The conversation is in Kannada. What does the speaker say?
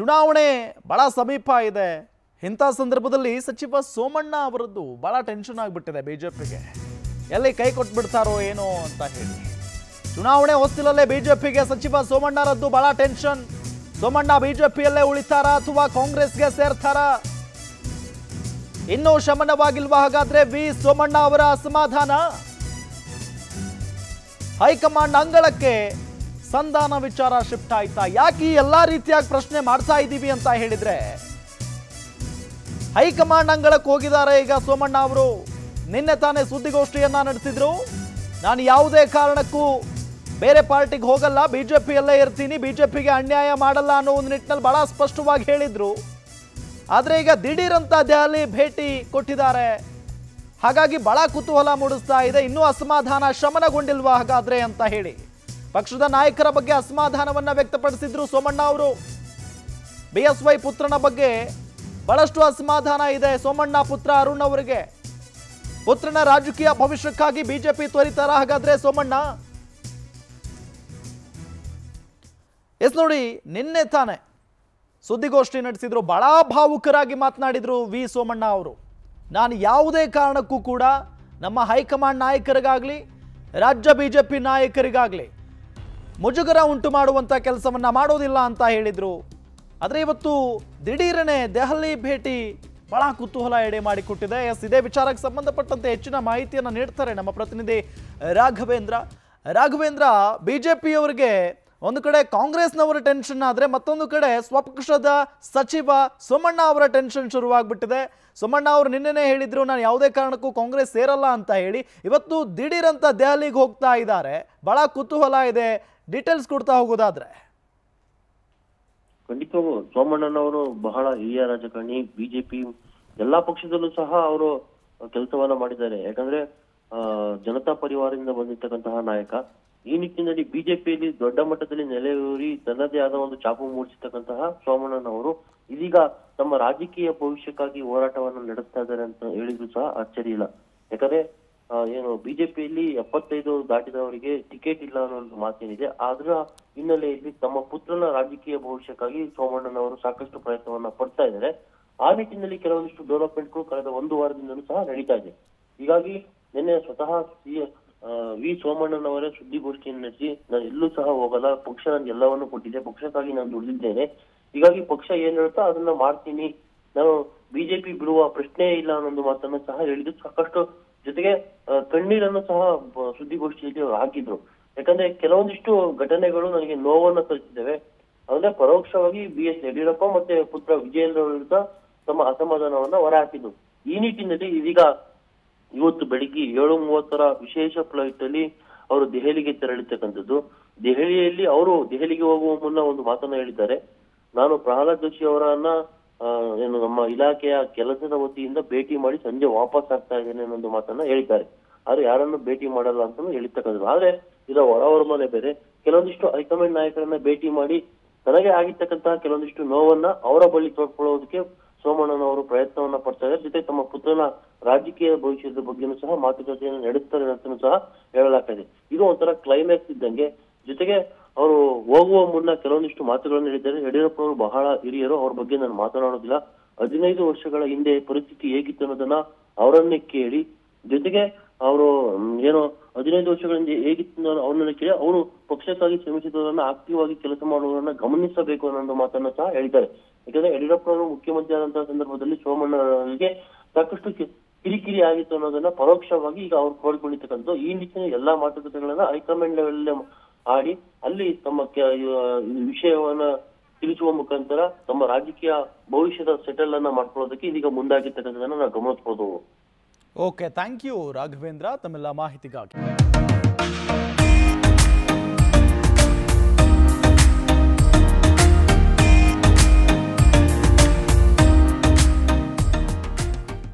ಚುನಾವಣೆ ಬಹಳ ಸಮೀಪ ಇದೆ. ಇಂಥ ಸಂದರ್ಭದಲ್ಲಿ ಸಚಿವ ಸೋಮಣ್ಣ ಅವರದ್ದು ಬಹಳ ಟೆನ್ಷನ್ ಆಗಿಬಿಟ್ಟಿದೆ ಬಿಜೆಪಿಗೆ. ಎಲ್ಲಿ ಕೈ ಕೊಟ್ಬಿಡ್ತಾರೋ ಏನೋ ಅಂತ ಹೇಳಿ. ಚುನಾವಣೆ ಹೊಸ್ತಿಲಲ್ಲೇ ಬಿಜೆಪಿಗೆ ಸಚಿವ ಸೋಮಣ್ಣರದ್ದು ಬಹಳ ಟೆನ್ಷನ್ ಸೋಮಣ್ಣ ಬಿಜೆಪಿಯಲ್ಲೇ ಉಳಿತಾರ ಅಥವಾ ಕಾಂಗ್ರೆಸ್ಗೆ ಸೇರ್ತಾರ? ಇನ್ನೂ ಶಮನವಾಗಿಲ್ವಾ ಹಾಗಾದ್ರೆ ವಿ ಸೋಮಣ್ಣ ಅವರ ಅಸಮಾಧಾನ? ಹೈಕಮಾಂಡ್ ಅಂಗಳಕ್ಕೆ ಸಂಧಾನ ವಿಚಾರ ಶಿಫ್ಟ್ ಆಯ್ತಾ? ಯಾಕೆ ಎಲ್ಲಾ ರೀತಿಯಾಗಿ ಪ್ರಶ್ನೆ ಮಾಡ್ತಾ ಇದ್ದೀವಿ ಅಂತ ಹೇಳಿದ್ರೆ, ಹೈಕಮಾಂಡ್ ಅಂಗಳಕ್ಕೆ ಹೋಗಿದ್ದಾರೆ ಈಗ ಸೋಮಣ್ಣ ಅವರು. ನಿನ್ನೆ ತಾನೇ ಸುದ್ದಿಗೋಷ್ಠಿಯನ್ನ ನಡೆಸಿದ್ರು. ನಾನು ಯಾವುದೇ ಕಾರಣಕ್ಕೂ ಬೇರೆ ಪಾರ್ಟಿಗೆ ಹೋಗಲ್ಲ, ಬಿಜೆಪಿಯಲ್ಲೇ ಇರ್ತೀನಿ, ಬಿಜೆಪಿಗೆ ಅನ್ಯಾಯ ಮಾಡಲ್ಲ ಅನ್ನೋ ಒಂದು ನಿಟ್ಟಿನಲ್ಲಿ ಬಹಳ ಸ್ಪಷ್ಟವಾಗಿ ಹೇಳಿದ್ರು. ಆದರೆ ಈಗ ದಿಢೀರಂತ ದೆಹಲಿ ಭೇಟಿ ಕೊಟ್ಟಿದ್ದಾರೆ. ಹಾಗಾಗಿ ಬಹಳ ಕುತೂಹಲ ಮೂಡಿಸ್ತಾ ಇದೆ, ಇನ್ನೂ ಅಸಮಾಧಾನ ಶಮನಗೊಂಡಿಲ್ವಾ ಹಾಗಾದ್ರೆ ಅಂತ ಹೇಳಿ. ಪಕ್ಷದ ನಾಯಕರ ಬಗ್ಗೆ ಅಸಮಾಧಾನವನ್ನ ವ್ಯಕ್ತಪಡಿಸಿದ್ರು ಸೋಮಣ್ಣ ಅವರು. ಬಿಎಸ್ವೈ ಪುತ್ರನ ಬಗ್ಗೆ ಬಹಳಷ್ಟು ಅಸಮಾಧಾನ ಇದೆ ಸೋಮಣ್ಣ ಪುತ್ರ ಅರುಣ್ ಅವರಿಗೆ. ಪುತ್ರನ ರಾಜಕೀಯ ಭವಿಷ್ಯಕ್ಕಾಗಿ ಬಿಜೆಪಿ ತ್ವರಿತಾರ ಹಾಗಾದ್ರೆ ಸೋಮಣ್ಣ. ಎಸ್ ನೋಡಿ, ನಿನ್ನೆ ತಾನೆ ಸುದ್ದಿಗೋಷ್ಠಿ ನಡೆಸಿದ್ರು, ಬಹಳ ಭಾವುಕರಾಗಿ ಮಾತನಾಡಿದ್ರು ವಿ ಸೋಮಣ್ಣ ಅವರು. ನಾನು ಯಾವುದೇ ಕಾರಣಕ್ಕೂ ಕೂಡ ನಮ್ಮ ಹೈಕಮಾಂಡ್ ನಾಯಕರಿಗಾಗಲಿ, ರಾಜ್ಯ ಬಿಜೆಪಿ ನಾಯಕರಿಗಾಗಲಿ ಮುಜುಗರ ಉಂಟು ಮಾಡುವಂಥ ಕೆಲಸವನ್ನ ಮಾಡೋದಿಲ್ಲ ಅಂತ ಹೇಳಿದರು. ಆದರೆ ಇವತ್ತು ದಿಢೀರನೆ ದೆಹಲಿ ಭೇಟಿ ಬಹಳ ಕುತೂಹಲ ಎಡೆ ಮಾಡಿಕೊಟ್ಟಿದೆ. ಎಸ್, ಇದೇ ವಿಚಾರಕ್ಕೆ ಸಂಬಂಧಪಟ್ಟಂತೆ ಹೆಚ್ಚಿನ ಮಾಹಿತಿಯನ್ನು ನೀಡ್ತಾರೆ ನಮ್ಮ ಪ್ರತಿನಿಧಿ ರಾಘವೇಂದ್ರ. ರಾಘವೇಂದ್ರ ಬಿ ಜೆ ಪಿಯವರಿಗೆ ಒಂದು ಕಡೆ ಕಾಂಗ್ರೆಸ್ನವರ ಟೆನ್ಷನ್ ಆದರೆ ಮತ್ತೊಂದು ಕಡೆ ಸ್ವಪಕ್ಷದ ಸಚಿವ ಸೋಮಣ್ಣ ಅವರ ಟೆನ್ಷನ್ ಶುರುವಾಗ್ಬಿಟ್ಟಿದೆ. ಸೋಮಣ್ಣ ಅವರು ನಿನ್ನೆನೇ ಹೇಳಿದ್ರು, ನಾನು ಯಾವುದೇ ಕಾರಣಕ್ಕೂ ಕಾಂಗ್ರೆಸ್ ಸೇರಲ್ಲ ಅಂತ ಹೇಳಿ. ಇವತ್ತು ದಿಢೀರಂತ ದೆಹಲಿಗೆ ಹೋಗ್ತಾ ಇದ್ದಾರೆ. ಬಹಳ ಕುತೂಹಲ ಇದೆ ಡೀಟೇಲ್ಸ್ ಕೊಡ್ತಾ ಹೋಗೋದಾದ್ರೆ. ಖಂಡಿತವಾಗೂ ಸೋಮಣ್ಣನವರು ಬಹಳ ಹಿರಿಯ ರಾಜಕಾರಣಿ, ಬಿಜೆಪಿ ಎಲ್ಲಾ ಪಕ್ಷದಲ್ಲೂ ಸಹ ಅವರು ಕೆಲಸವನ್ನ ಮಾಡಿದ್ದಾರೆ. ಯಾಕಂದ್ರೆ ಜನತಾ ಪರಿವಾರದಿಂದ ಬಂದಿರ್ತಕ್ಕಂತಹ ನಾಯಕ, ಈ ನಿಟ್ಟಿನಲ್ಲಿ ಬಿಜೆಪಿಯಲ್ಲಿ ದೊಡ್ಡ ಮಟ್ಟದಲ್ಲಿ ನೆಲೆಯೂರಿ ತನ್ನದೇ ಆದ ಒಂದು ಚಾಪು ಮೂಡಿಸಿರ್ತಕ್ಕಂತಹ ಸೋಮಣ್ಣನವರು ಇದೀಗ ತಮ್ಮ ರಾಜಕೀಯ ಭವಿಷ್ಯಕ್ಕಾಗಿ ಹೋರಾಟವನ್ನು ನಡೆಸ್ತಾ ಇದ್ದಾರೆ ಅಂತ ಹೇಳಿದ್ರು ಸಹ ಅಚ್ಚರಿ ಇಲ್ಲ. ಯಾಕಂದ್ರೆ ಏನು, ಬಿಜೆಪಿಯಲ್ಲಿ ಎಪ್ಪತ್ತೈದು ದಾಟಿದವರಿಗೆ ಟಿಕೆಟ್ ಇಲ್ಲ ಅನ್ನೋ ಒಂದು ಮಾತೇನಿದೆ. ಅದರ ಹಿನ್ನೆಲೆಯಲ್ಲಿ ತಮ್ಮ ಪುತ್ರನ ರಾಜಕೀಯ ಭವಿಷ್ಯಕ್ಕಾಗಿ ಸೋಮಣ್ಣನವರು ಸಾಕಷ್ಟು ಪ್ರಯತ್ನವನ್ನ ಪಡ್ತಾ ಇದ್ದಾರೆ. ಆ ನಿಟ್ಟಿನಲ್ಲಿ ಕೆಲವೊಂದಿಷ್ಟು ಡೆವಲಪ್ಮೆಂಟ್ಗಳು ಕಳೆದ ಒಂದು ವಾರದಿಂದಲೂ ಸಹ ನಡೀತಾ ಇದೆ. ಹೀಗಾಗಿ ನಿನ್ನೆ ಸ್ವತಃ ಸಿ ವಿ ಸೋಮಣ್ಣನವರೇ ಸುದ್ದಿಗೋಷ್ಠಿಯನ್ನು ನಡೆಸಿ, ನಾನು ಎಲ್ಲೂ ಸಹ ಹೋಗಲ್ಲ. ಪಕ್ಷ ನನ್ಗೆ ಎಲ್ಲವನ್ನು ಕೊಟ್ಟಿದೆ ಪಕ್ಷಕ್ಕಾಗಿ ನಾನು ದುಡಿದಿದ್ದೇನೆ. ಹೀಗಾಗಿ ಪಕ್ಷ ಏನ್ ಹೇಳ್ತಾ ಅದನ್ನ ಮಾಡ್ತೀನಿ. ನಾನು ಬಿಜೆಪಿ ಬಿಡುವ ಪ್ರಶ್ನೆ ಇಲ್ಲ ಅನ್ನೊಂದು ಮಾತನ್ನ ಸಹ ಹೇಳಿದ್ದು ಸಾಕಷ್ಟು ಜೊತೆಗೆ ಕಣ್ಣೀರನ್ನು ಸಹ ಸುದ್ದಿಗೋಷ್ಠಿಯಲ್ಲಿ ಹಾಕಿದ್ರು. ಯಾಕಂದ್ರೆ ಕೆಲವೊಂದಿಷ್ಟು ಘಟನೆಗಳು ನನಗೆ ನೋವನ್ನ ತರಿಸಿದ್ದೇವೆ. ಅಂದ್ರೆ ಪರೋಕ್ಷವಾಗಿ ಬಿ ಎಸ್ ಯಡಿಯೂರಪ್ಪ ಮತ್ತೆ ಪುತ್ರ ವಿಜಯೇಂದ್ರ ವಿರುದ್ಧ ತಮ್ಮ ಅಸಮಾಧಾನವನ್ನ ಹೊರಹಾಕಿದ್ರು. ಈ ನಿಟ್ಟಿನಲ್ಲಿ ಇದೀಗ ಇವತ್ತು ಬೆಳಿಗ್ಗೆ ಏಳು ಮೂವತ್ತರ ವಿಶೇಷ ಫ್ಲೈಟ್ ಅಲ್ಲಿ ಅವರು ದೆಹಲಿಗೆ ತೆರಳಿರ್ತಕ್ಕಂಥದ್ದು. ದೆಹಲಿಯಲ್ಲಿ ಅವರು ದೆಹಲಿಗೆ ಹೋಗುವ ಮುನ್ನ ಒಂದು ಮಾತನ್ನ ಹೇಳಿದ್ದಾರೆ. ನಾನು ಪ್ರಹ್ಲಾದ್ ಜೋಶಿ ಅವರನ್ನ ಏನು ನಮ್ಮ ಇಲಾಖೆಯ ಕೆಲಸದ ವತಿಯಿಂದ ಭೇಟಿ ಮಾಡಿ ಸಂಜೆ ವಾಪಸ್ ಆಗ್ತಾ ಇದ್ದೇನೆ ಅನ್ನೋ ಮಾತನ್ನ ಹೇಳಿದ್ದಾರೆ. ಆದ್ರೆ ಯಾರನ್ನು ಭೇಟಿ ಮಾಡಲ್ಲ ಅಂತ ಹೇಳಿರ್ತಕ್ಕಂಥದ್ದು. ಆದ್ರೆ ಇದರ ಹೊರವರ್ಮನೆ ಬೇರೆ. ಕೆಲವೊಂದಿಷ್ಟು ಹೈಕಮಾಂಡ್ ನಾಯಕರನ್ನ ಭೇಟಿ ಮಾಡಿ ತನಗೆ ಆಗಿರ್ತಕ್ಕಂತಹ ಕೆಲವೊಂದಿಷ್ಟು ನೋವನ್ನ ಅವರ ಬಳಿ ತೋಡ್ಕೊಳ್ಳೋದಕ್ಕೆ ಸೋಮಣ್ಣನವರು ಪ್ರಯತ್ನವನ್ನ ಪಡ್ತಾ ಇದ್ದಾರೆ. ಜೊತೆ ತಮ್ಮ ಪುತ್ರನ ರಾಜಕೀಯ ಭವಿಷ್ಯದ ಬಗ್ಗೆನೂ ಸಹ ಮಾತುಕತೆಯನ್ನು ನಡೆಸ್ತಾರೆ ಅಂತಲೂ ಸಹ ಹೇಳಲಾಗ್ತದೆ ಇದು. ಒಂಥರ ಕ್ಲೈಮ್ಯಾಕ್ಸ್ ಇದ್ದಂಗೆ. ಜೊತೆಗೆ ಅವರು ಹೋಗುವ ಮುನ್ನ ಕೆಲವೊಂದಿಷ್ಟು ಮಾತುಗಳನ್ನು ಹೇಳಿದ್ದಾರೆ. ಯಡಿಯೂರಪ್ಪ ಅವರು ಬಹಳ ಹಿರಿಯರು. ಅವ್ರ ಬಗ್ಗೆ ನಾನು ಮಾತನಾಡೋದಿಲ್ಲ ಹದಿನೈದು ವರ್ಷಗಳ ಹಿಂದೆ ಪರಿಸ್ಥಿತಿ ಹೇಗಿತ್ತು ಅನ್ನೋದನ್ನ ಅವರನ್ನೇ ಕೇಳಿ, ಜೊತೆಗೆ ಅವರು ಏನೋ ಹದಿನೈದು ವರ್ಷಗಳಿಂದ ಹೇಗಿತ್ತು ಅವರನ್ನ ಕೇಳಿ, ಅವರು ಪಕ್ಷಕ್ಕಾಗಿ ಶ್ರಮಿಸಿದವರನ್ನ ಆಕ್ಟಿವ್ ಆಗಿ ಕೆಲಸ ಮಾಡುವುದನ್ನ ಗಮನಿಸಬೇಕು ಅನ್ನೋ ಮಾತನ್ನ ಸಹ ಹೇಳಿದ್ದಾರೆ. ಯಾಕಂದ್ರೆ ಯಡಿಯೂರಪ್ಪ ಅವರು ಮುಖ್ಯಮಂತ್ರಿ ಆದಂತಹ ಸಂದರ್ಭದಲ್ಲಿ ಸೋಮಣ್ಣಗೆ ಸಾಕಷ್ಟು ಕಿರಿಕಿರಿ ಆಗಿತ್ತು ಅನ್ನೋದನ್ನ ಪರೋಕ್ಷವಾಗಿ ಈಗ ಅವ್ರು ಕೋರಿಕೊಂಡಿರ್ತಕ್ಕಂಥ ಈ ನಿಟ್ಟಿನ ಎಲ್ಲಾ ಮಾತುಕತೆಗಳನ್ನ ಹೈಕಮಾಂಡ್ ಲೆವೆಲ್ ಆಡಿ ಅಲ್ಲಿ ತಮ್ಮ ವಿಷಯವನ್ನ ತಿಳಿಸುವ ಮುಖಾಂತರ ತಮ್ಮ ರಾಜಕೀಯ ಭವಿಷ್ಯದ ಸೆಟಲ್ ಅನ್ನ ಮಾಡ್ಕೊಳ್ಳೋದಕ್ಕೆ ಇದೀಗ ಮುಂದಾಗಿರ್ತಕ್ಕಂಥದನ್ನ ನಾವು ಗಮನಿಸಬಹುದು ಓಕೆ ಥ್ಯಾಂಕ್ ಯು ರಾಘವೇಂದ್ರ. ತಮ್ಮೆಲ್ಲ ಮಾಹಿತಿಗಾಗಿ.